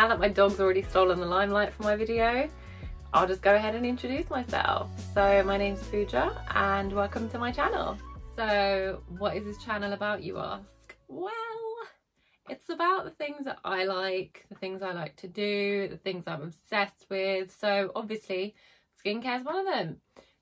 now that my dog's already stolen the limelight for my video, I'll just go ahead and introduce myself. So my name's Pooja and welcome to my channel. So what is this channel about you ask? Well, it's about the things that I like, the things I like to do, the things I'm obsessed with. So obviously skincare is one of them.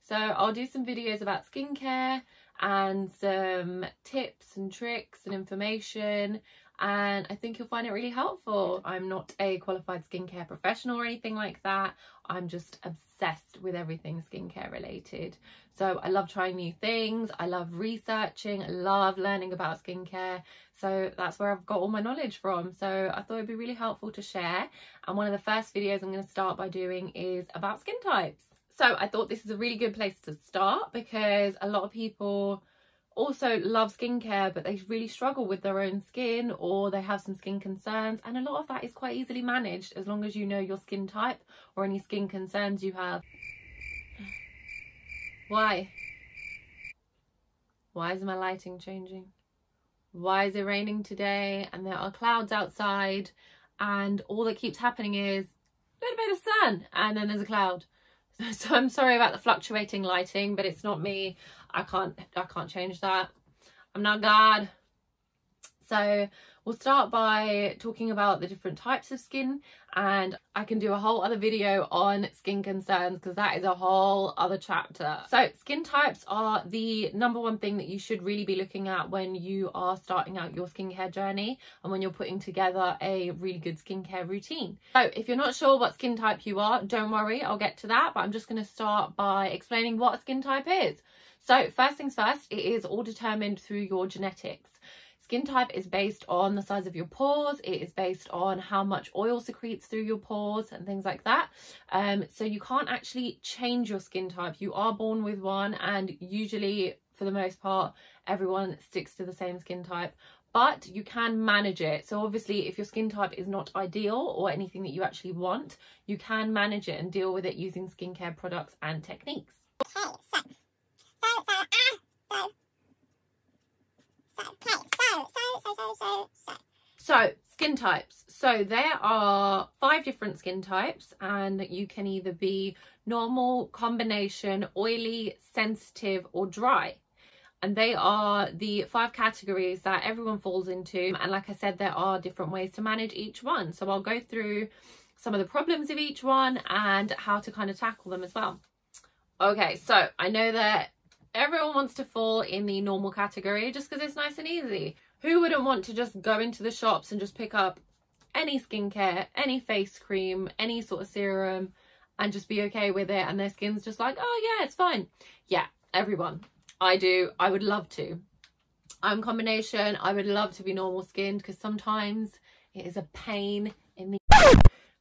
So I'll do some videos about skincare and some tips and tricks and information and I think you'll find it really helpful. I'm not a qualified skincare professional or anything like that. I'm just obsessed with everything skincare related. So I love trying new things. I love researching. I love learning about skincare. So that's where I've got all my knowledge from. So I thought it'd be really helpful to share. And one of the first videos I'm going to start by doing is about skin types. So I thought this is a really good place to start because a lot of people also love skincare but they really struggle with their own skin or they have some skin concerns and a lot of that is quite easily managed as long as you know your skin type or any skin concerns you have. Why? Why is my lighting changing? Why is it raining today and there are clouds outside and all that keeps happening is a little bit of sun and then there's a cloud. So I'm sorry about the fluctuating lighting, but it's not me. I can't I can't change that. I'm not God. So we'll start by talking about the different types of skin and I can do a whole other video on skin concerns because that is a whole other chapter. So skin types are the number one thing that you should really be looking at when you are starting out your skincare journey and when you're putting together a really good skincare routine. So if you're not sure what skin type you are, don't worry, I'll get to that, but I'm just going to start by explaining what a skin type is. So first things first, it is all determined through your genetics. Skin type is based on the size of your pores. It is based on how much oil secretes through your pores and things like that. Um, so you can't actually change your skin type. You are born with one and usually for the most part, everyone sticks to the same skin type but you can manage it. So obviously if your skin type is not ideal or anything that you actually want, you can manage it and deal with it using skincare products and techniques. Okay, so so, skin types. So there are five different skin types and you can either be normal, combination, oily, sensitive or dry. And they are the five categories that everyone falls into. And like I said, there are different ways to manage each one. So I'll go through some of the problems of each one and how to kind of tackle them as well. Okay, so I know that everyone wants to fall in the normal category just because it's nice and easy. Who wouldn't want to just go into the shops and just pick up any skincare, any face cream, any sort of serum and just be okay with it and their skin's just like, oh yeah, it's fine. Yeah, everyone. I do. I would love to. I'm combination. I would love to be normal skinned because sometimes it is a pain in the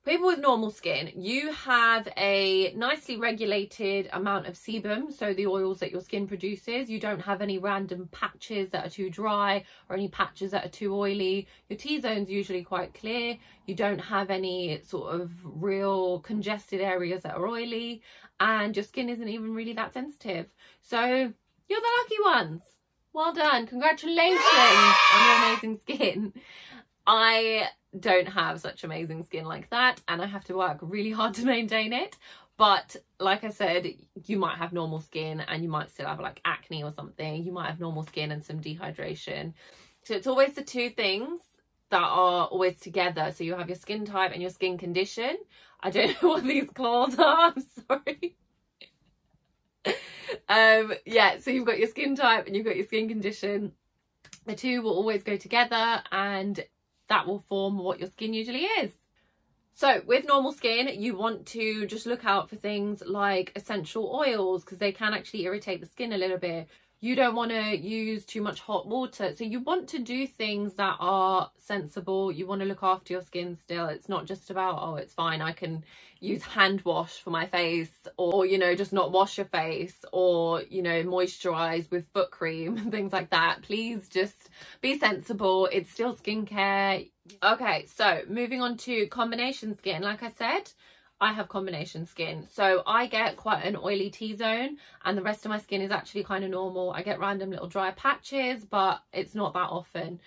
People with normal skin, you have a nicely regulated amount of sebum, so the oils that your skin produces. You don't have any random patches that are too dry or any patches that are too oily. Your T-zone's usually quite clear. You don't have any sort of real congested areas that are oily and your skin isn't even really that sensitive. So you're the lucky ones. Well done. Congratulations on your amazing skin. I don't have such amazing skin like that and I have to work really hard to maintain it. But like I said, you might have normal skin and you might still have like acne or something. You might have normal skin and some dehydration. So it's always the two things that are always together. So you have your skin type and your skin condition. I don't know what these claws are. I'm sorry. um, yeah, so you've got your skin type and you've got your skin condition. The two will always go together and that will form what your skin usually is. So with normal skin, you want to just look out for things like essential oils because they can actually irritate the skin a little bit you don't want to use too much hot water. So you want to do things that are sensible. You want to look after your skin still. It's not just about oh it's fine i can use hand wash for my face or you know just not wash your face or you know moisturize with foot cream and things like that. Please just be sensible. It's still skincare. Okay so moving on to combination skin. Like i said I have combination skin. So I get quite an oily T-zone and the rest of my skin is actually kind of normal. I get random little dry patches, but it's not that often.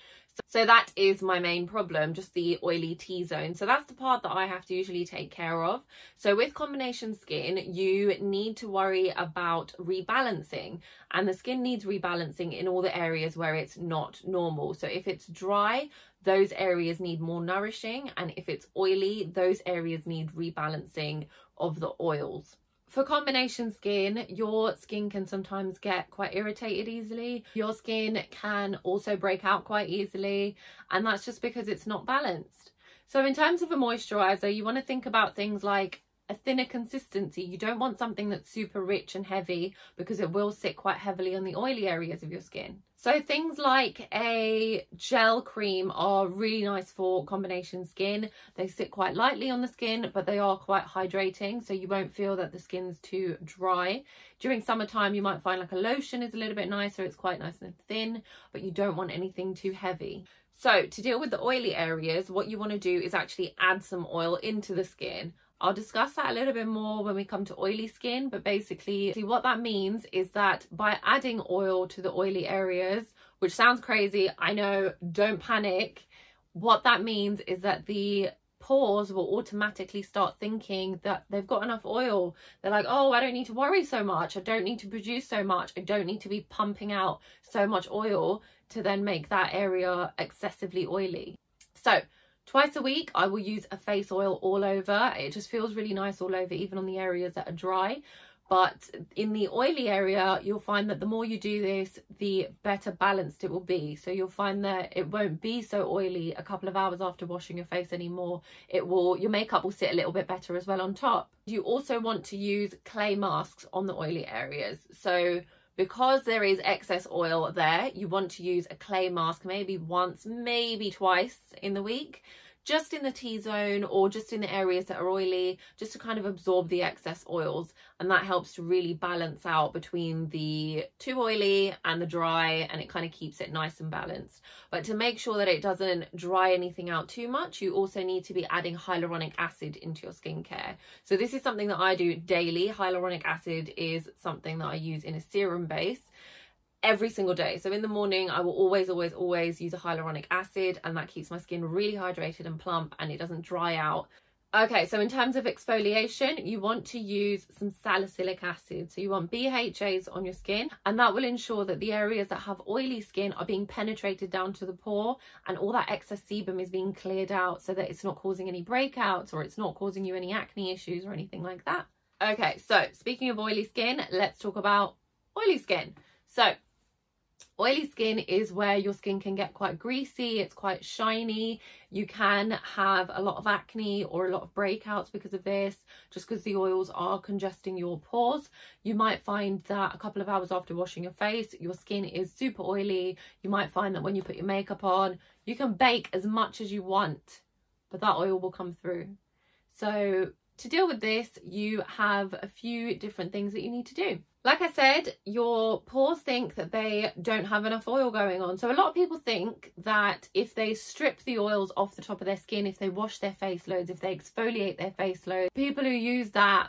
So that is my main problem, just the oily T-zone. So that's the part that I have to usually take care of. So with combination skin, you need to worry about rebalancing and the skin needs rebalancing in all the areas where it's not normal. So if it's dry, those areas need more nourishing. And if it's oily, those areas need rebalancing of the oils. For combination skin, your skin can sometimes get quite irritated easily. Your skin can also break out quite easily, and that's just because it's not balanced. So in terms of a moisturizer, you want to think about things like a thinner consistency. You don't want something that's super rich and heavy because it will sit quite heavily on the oily areas of your skin. So things like a gel cream are really nice for combination skin. They sit quite lightly on the skin, but they are quite hydrating. So you won't feel that the skin's too dry. During summertime, you might find like a lotion is a little bit nicer. It's quite nice and thin, but you don't want anything too heavy. So to deal with the oily areas, what you want to do is actually add some oil into the skin. I'll discuss that a little bit more when we come to oily skin, but basically see what that means is that by adding oil to the oily areas, which sounds crazy, I know, don't panic. What that means is that the pores will automatically start thinking that they've got enough oil. They're like, oh, I don't need to worry so much. I don't need to produce so much. I don't need to be pumping out so much oil to then make that area excessively oily. So Twice a week, I will use a face oil all over. It just feels really nice all over, even on the areas that are dry. But in the oily area, you'll find that the more you do this, the better balanced it will be. So you'll find that it won't be so oily a couple of hours after washing your face anymore. It will, your makeup will sit a little bit better as well on top. You also want to use clay masks on the oily areas. So because there is excess oil there, you want to use a clay mask maybe once, maybe twice in the week just in the T-zone or just in the areas that are oily, just to kind of absorb the excess oils. And that helps to really balance out between the too oily and the dry and it kind of keeps it nice and balanced. But to make sure that it doesn't dry anything out too much, you also need to be adding hyaluronic acid into your skincare. So this is something that I do daily. Hyaluronic acid is something that I use in a serum base every single day. So in the morning, I will always, always, always use a hyaluronic acid and that keeps my skin really hydrated and plump and it doesn't dry out. Okay, so in terms of exfoliation, you want to use some salicylic acid. So you want BHAs on your skin and that will ensure that the areas that have oily skin are being penetrated down to the pore and all that excess sebum is being cleared out so that it's not causing any breakouts or it's not causing you any acne issues or anything like that. Okay, so speaking of oily skin, let's talk about oily skin. So Oily skin is where your skin can get quite greasy, it's quite shiny. You can have a lot of acne or a lot of breakouts because of this, just because the oils are congesting your pores. You might find that a couple of hours after washing your face, your skin is super oily. You might find that when you put your makeup on, you can bake as much as you want, but that oil will come through. So to deal with this, you have a few different things that you need to do. Like I said, your pores think that they don't have enough oil going on. So a lot of people think that if they strip the oils off the top of their skin, if they wash their face loads, if they exfoliate their face loads, people who use that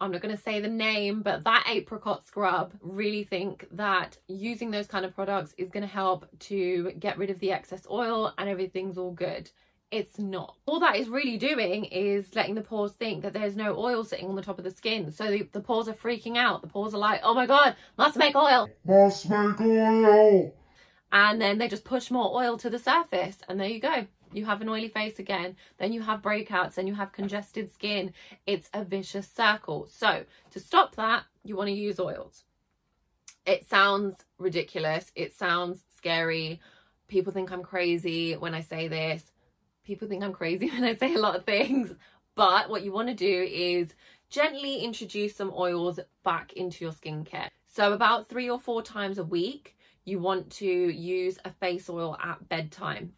I'm not going to say the name, but that apricot scrub really think that using those kind of products is going to help to get rid of the excess oil and everything's all good it's not. All that is really doing is letting the pores think that there's no oil sitting on the top of the skin. So the, the pores are freaking out. The pores are like, oh my God, must make oil. Must make oil. And then they just push more oil to the surface. And there you go. You have an oily face again. Then you have breakouts. Then you have congested skin. It's a vicious circle. So to stop that, you want to use oils. It sounds ridiculous. It sounds scary. People think I'm crazy when I say this people think I'm crazy when I say a lot of things, but what you want to do is gently introduce some oils back into your skincare. So about three or four times a week, you want to use a face oil at bedtime.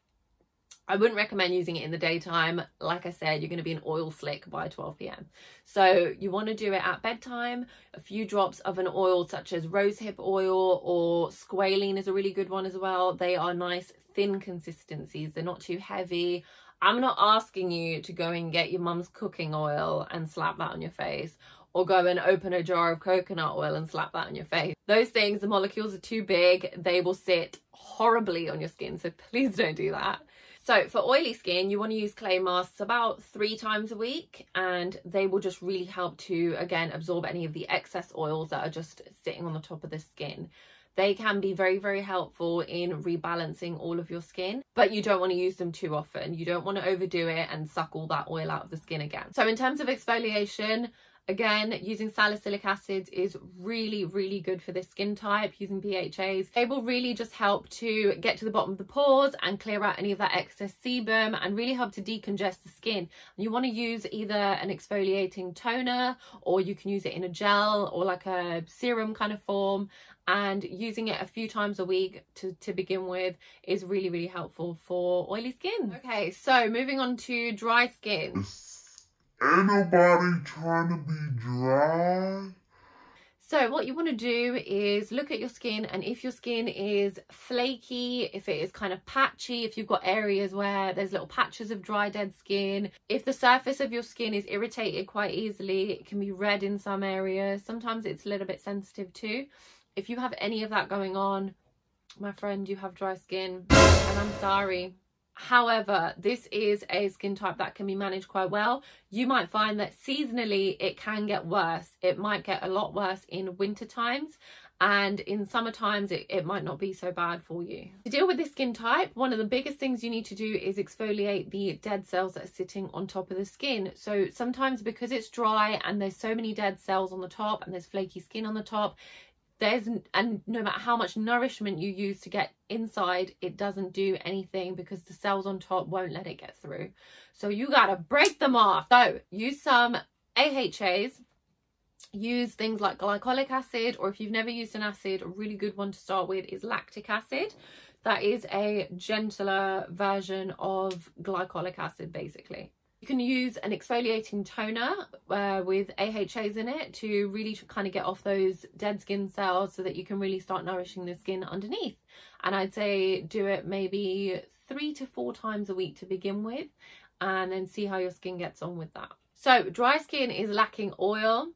I wouldn't recommend using it in the daytime. Like I said, you're going to be an oil slick by 12 p.m. So you want to do it at bedtime. A few drops of an oil such as rosehip oil or squalene is a really good one as well. They are nice thin consistencies. They're not too heavy. I'm not asking you to go and get your mum's cooking oil and slap that on your face or go and open a jar of coconut oil and slap that on your face. Those things, the molecules are too big, they will sit horribly on your skin, so please don't do that. So for oily skin, you want to use clay masks about three times a week and they will just really help to, again, absorb any of the excess oils that are just sitting on the top of the skin. They can be very, very helpful in rebalancing all of your skin, but you don't want to use them too often. You don't want to overdo it and suck all that oil out of the skin again. So in terms of exfoliation, Again, using salicylic acids is really, really good for this skin type, using BHAs. They will really just help to get to the bottom of the pores and clear out any of that excess sebum and really help to decongest the skin. You want to use either an exfoliating toner or you can use it in a gel or like a serum kind of form and using it a few times a week to, to begin with is really, really helpful for oily skin. Okay, so moving on to dry skin. Ain't nobody trying to be dry. So what you want to do is look at your skin and if your skin is flaky, if it is kind of patchy, if you've got areas where there's little patches of dry dead skin, if the surface of your skin is irritated quite easily, it can be red in some areas, sometimes it's a little bit sensitive too. If you have any of that going on, my friend, you have dry skin and I'm sorry. However, this is a skin type that can be managed quite well. You might find that seasonally it can get worse. It might get a lot worse in winter times and in summer times it, it might not be so bad for you. To deal with this skin type, one of the biggest things you need to do is exfoliate the dead cells that are sitting on top of the skin. So sometimes because it's dry and there's so many dead cells on the top and there's flaky skin on the top, there's and no matter how much nourishment you use to get inside it doesn't do anything because the cells on top won't let it get through. So you got to break them off. So use some AHAs use things like glycolic acid or if you've never used an acid a really good one to start with is lactic acid. That is a gentler version of glycolic acid basically you can use an exfoliating toner uh, with AHAs in it to really kind of get off those dead skin cells so that you can really start nourishing the skin underneath. And I'd say do it maybe three to four times a week to begin with and then see how your skin gets on with that. So dry skin is lacking oil.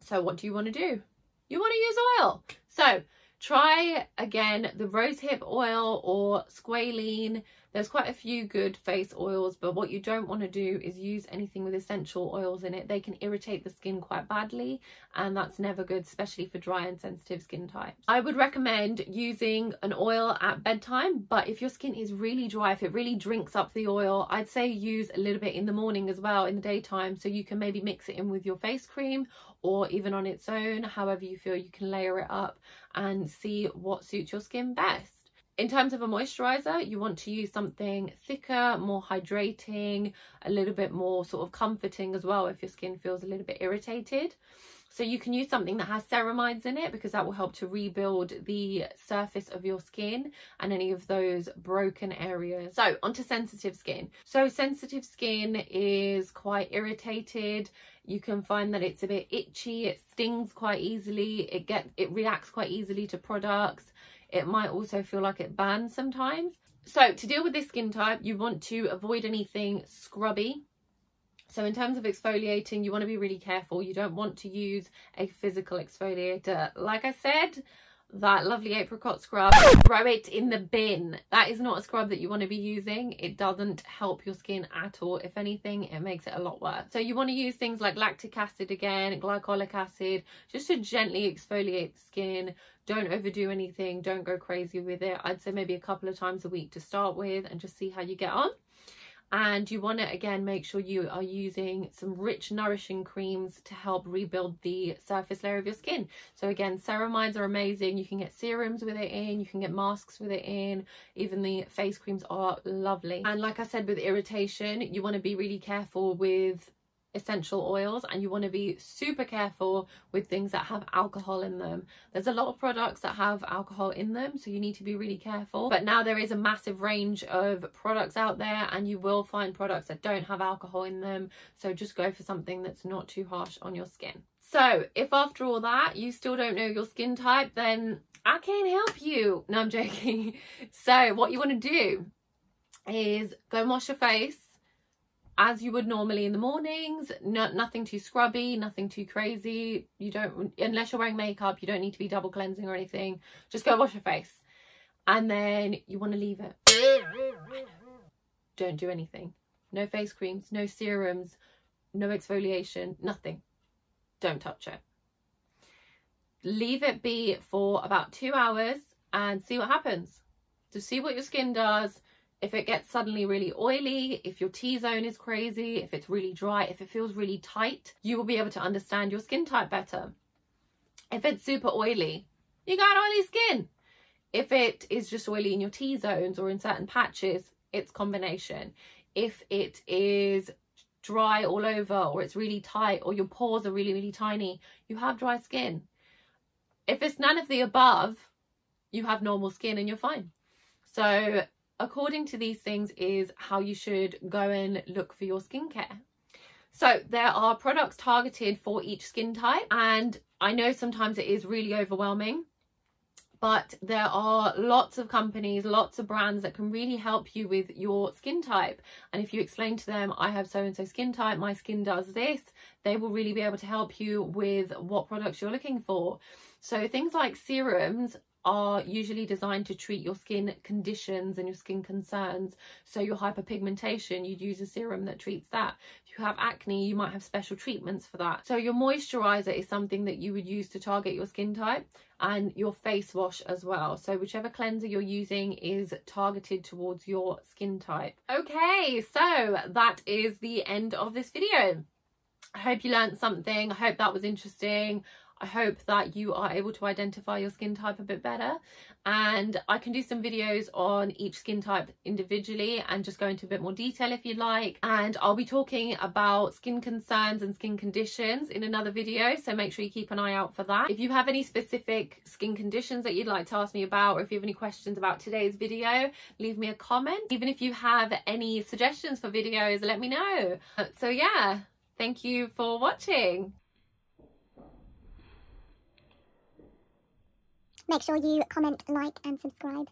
So what do you want to do? You want to use oil. So try again the rosehip oil or squalene there's quite a few good face oils, but what you don't want to do is use anything with essential oils in it. They can irritate the skin quite badly, and that's never good, especially for dry and sensitive skin types. I would recommend using an oil at bedtime, but if your skin is really dry, if it really drinks up the oil, I'd say use a little bit in the morning as well, in the daytime, so you can maybe mix it in with your face cream or even on its own, however you feel you can layer it up and see what suits your skin best. In terms of a moisturizer, you want to use something thicker, more hydrating, a little bit more sort of comforting as well if your skin feels a little bit irritated. So you can use something that has ceramides in it because that will help to rebuild the surface of your skin and any of those broken areas. So onto sensitive skin. So sensitive skin is quite irritated. You can find that it's a bit itchy, it stings quite easily, it get it reacts quite easily to products it might also feel like it burns sometimes. So to deal with this skin type, you want to avoid anything scrubby. So in terms of exfoliating, you want to be really careful. You don't want to use a physical exfoliator. Like I said, that lovely apricot scrub, throw it in the bin. That is not a scrub that you want to be using. It doesn't help your skin at all. If anything, it makes it a lot worse. So you want to use things like lactic acid again, glycolic acid, just to gently exfoliate the skin. Don't overdo anything. Don't go crazy with it. I'd say maybe a couple of times a week to start with and just see how you get on and you want to again make sure you are using some rich nourishing creams to help rebuild the surface layer of your skin. So again ceramides are amazing. You can get serums with it in you can get masks with it in. Even the face creams are lovely. And like i said with irritation you want to be really careful with essential oils and you want to be super careful with things that have alcohol in them. There's a lot of products that have alcohol in them so you need to be really careful but now there is a massive range of products out there and you will find products that don't have alcohol in them so just go for something that's not too harsh on your skin. So if after all that you still don't know your skin type then I can't help you. No I'm joking. So what you want to do is go and wash your face as you would normally in the mornings no, nothing too scrubby nothing too crazy. You don't unless you're wearing makeup you don't need to be double cleansing or anything. Just go wash your face. And then you want to leave it. Don't do anything. No face creams no serums no exfoliation nothing. Don't touch it. Leave it be for about two hours and see what happens. To see what your skin does if it gets suddenly really oily, if your T-zone is crazy, if it's really dry, if it feels really tight, you will be able to understand your skin type better. If it's super oily, you got oily skin. If it is just oily in your T-zones or in certain patches, it's combination. If it is dry all over or it's really tight or your pores are really, really tiny, you have dry skin. If it's none of the above, you have normal skin and you're fine. So according to these things is how you should go and look for your skincare. So there are products targeted for each skin type and I know sometimes it is really overwhelming but there are lots of companies, lots of brands that can really help you with your skin type. And if you explain to them, I have so-and-so skin type, my skin does this, they will really be able to help you with what products you're looking for. So things like serums are usually designed to treat your skin conditions and your skin concerns. So your hyperpigmentation, you'd use a serum that treats that. If you have acne, you might have special treatments for that. So your moisturizer is something that you would use to target your skin type and your face wash as well. So whichever cleanser you're using is targeted towards your skin type. Okay, so that is the end of this video. I hope you learned something. I hope that was interesting. I hope that you are able to identify your skin type a bit better and I can do some videos on each skin type individually and just go into a bit more detail if you like and I'll be talking about skin concerns and skin conditions in another video so make sure you keep an eye out for that. If you have any specific skin conditions that you'd like to ask me about or if you have any questions about today's video leave me a comment. Even if you have any suggestions for videos let me know. So yeah thank you for watching. Make sure you comment, like and subscribe.